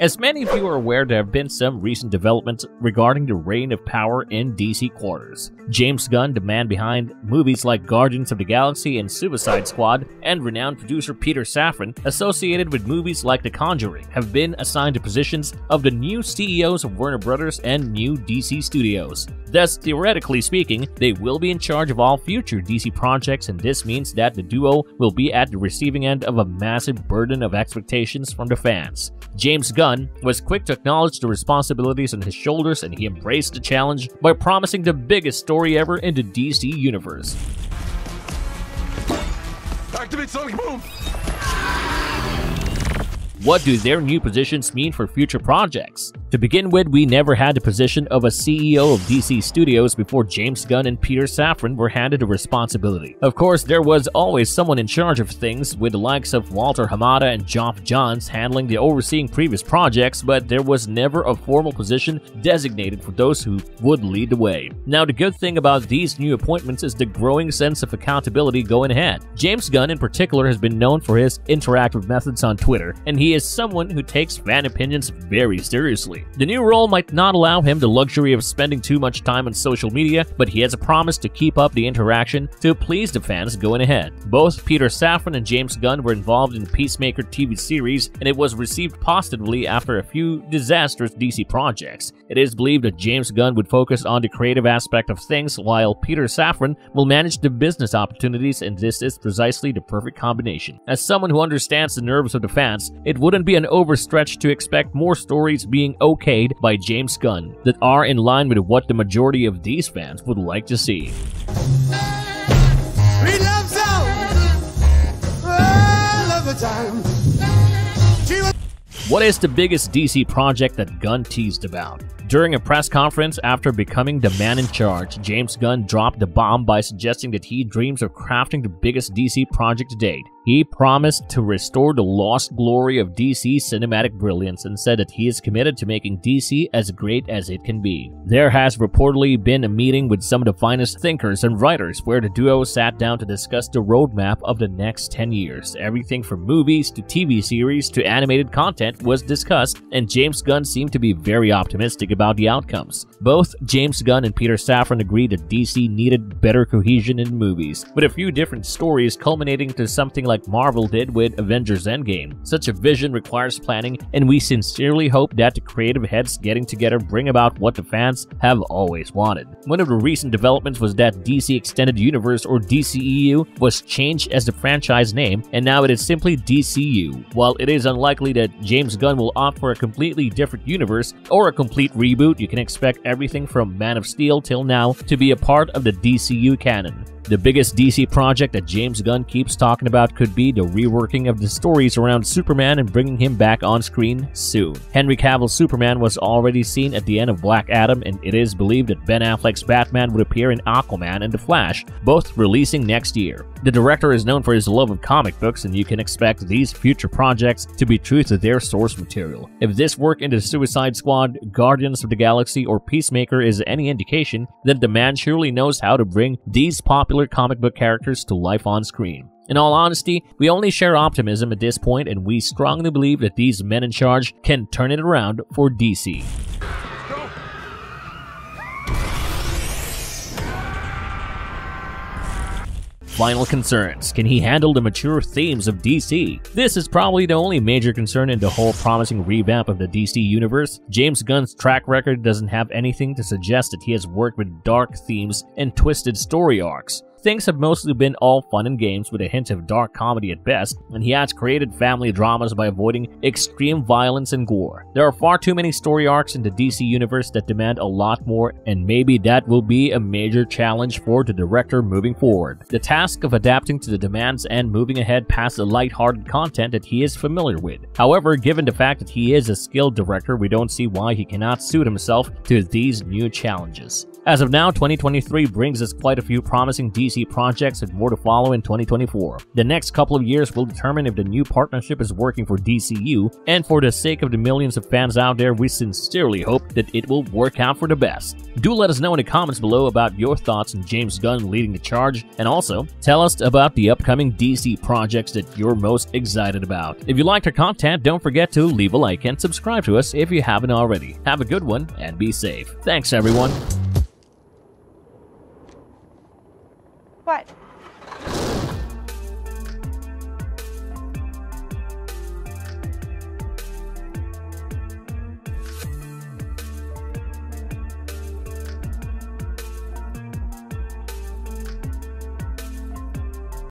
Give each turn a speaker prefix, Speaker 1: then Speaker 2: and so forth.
Speaker 1: As many of you are aware, there have been some recent developments regarding the reign of power in DC quarters. James Gunn, the man behind movies like Guardians of the Galaxy and Suicide Squad, and renowned producer Peter Safran, associated with movies like The Conjuring, have been assigned to positions of the new CEOs of Warner Brothers and new DC studios. Thus, theoretically speaking, they will be in charge of all future DC projects, and this means that the duo will be at the receiving end of a massive burden of expectations from the fans. James Gunn was quick to acknowledge the responsibilities on his shoulders and he embraced the challenge by promising the biggest story ever in the DC universe.
Speaker 2: Activate Sonic Boom!
Speaker 1: What do their new positions mean for future projects? To begin with, we never had the position of a CEO of DC Studios before James Gunn and Peter Safran were handed the responsibility. Of course, there was always someone in charge of things, with the likes of Walter Hamada and Geoff Johns handling the overseeing previous projects, but there was never a formal position designated for those who would lead the way. Now, the good thing about these new appointments is the growing sense of accountability going ahead. James Gunn, in particular, has been known for his interactive methods on Twitter, and he is someone who takes fan opinions very seriously. The new role might not allow him the luxury of spending too much time on social media, but he has a promise to keep up the interaction to please the fans going ahead. Both Peter Safran and James Gunn were involved in the Peacemaker TV series, and it was received positively after a few disastrous DC projects. It is believed that James Gunn would focus on the creative aspect of things, while Peter Safran will manage the business opportunities, and this is precisely the perfect combination. As someone who understands the nerves of the fans, it wouldn't be an overstretch to expect more stories being okayed by James Gunn that are in line with what the majority of these fans would like to see.
Speaker 3: We love sound. Love the time.
Speaker 1: What is the biggest DC project that Gunn teased about? During a press conference after becoming the man in charge, James Gunn dropped the bomb by suggesting that he dreams of crafting the biggest DC project to date. He promised to restore the lost glory of DC cinematic brilliance and said that he is committed to making DC as great as it can be. There has reportedly been a meeting with some of the finest thinkers and writers where the duo sat down to discuss the roadmap of the next 10 years. Everything from movies to TV series to animated content was discussed, and James Gunn seemed to be very optimistic about the outcomes. Both James Gunn and Peter Safran agreed that DC needed better cohesion in movies, with a few different stories culminating to something like Marvel did with Avengers Endgame. Such a vision requires planning, and we sincerely hope that the creative heads getting together bring about what the fans have always wanted. One of the recent developments was that DC Extended Universe or DCEU was changed as the franchise name, and now it is simply DCU. While it is unlikely that James Gunn will opt for a completely different universe or a complete reboot, you can expect everything from Man of Steel till now to be a part of the DCU canon. The biggest DC project that James Gunn keeps talking about could be the reworking of the stories around Superman and bringing him back on screen soon. Henry Cavill's Superman was already seen at the end of Black Adam, and it is believed that Ben Affleck's Batman would appear in Aquaman and The Flash, both releasing next year. The director is known for his love of comic books, and you can expect these future projects to be true to their source material. If this work in the Suicide Squad, Guardians of the Galaxy, or Peacemaker is any indication, then the man surely knows how to bring these popular comic book characters to life on screen. In all honesty, we only share optimism at this point, and we strongly believe that these men in charge can turn it around for DC. Final concerns. Can he handle the mature themes of DC? This is probably the only major concern in the whole promising revamp of the DC universe. James Gunn's track record doesn't have anything to suggest that he has worked with dark themes and twisted story arcs. Things have mostly been all fun and games with a hint of dark comedy at best, and he has created family dramas by avoiding extreme violence and gore. There are far too many story arcs in the DC universe that demand a lot more, and maybe that will be a major challenge for the director moving forward. The task of adapting to the demands and moving ahead past the light-hearted content that he is familiar with. However, given the fact that he is a skilled director, we don't see why he cannot suit himself to these new challenges. As of now, 2023 brings us quite a few promising DC projects and more to follow in 2024. The next couple of years will determine if the new partnership is working for DCU, and for the sake of the millions of fans out there, we sincerely hope that it will work out for the best. Do let us know in the comments below about your thoughts on James Gunn leading the charge, and also tell us about the upcoming DC projects that you're most excited about. If you liked our content, don't forget to leave a like and subscribe to us if you haven't already. Have a good one and be safe. Thanks everyone.
Speaker 4: What?